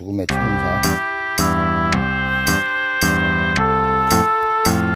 煮没煮好。